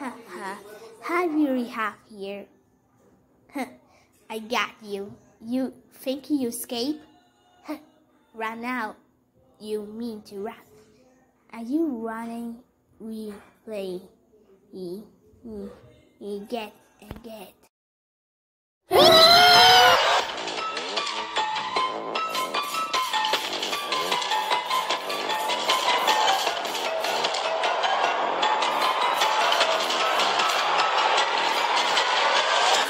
Ha ha. How really have here? Huh. I got you. You think you escape? Huh. Run out. You mean to run. Are you running? We play. E, e, e, get and get.